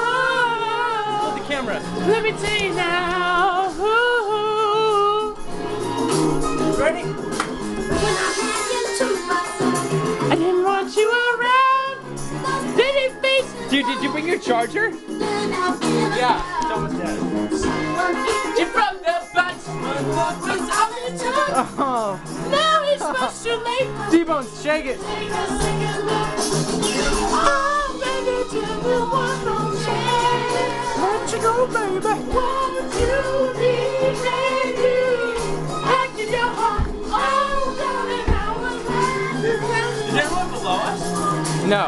Hold the camera. Let me tell you now. Ooh. Ready? I didn't want you around. Did it face? Dude, did you bring your charger? Yeah, it's almost dead. You from the bunch. Oh, Now it's much too late. D-Bones, shake it. Take a second look. Oh, baby, give me one more chance. Let you go, baby. Won't you be ready? Back in your heart. Oh, darling, I was Is everyone below us? No.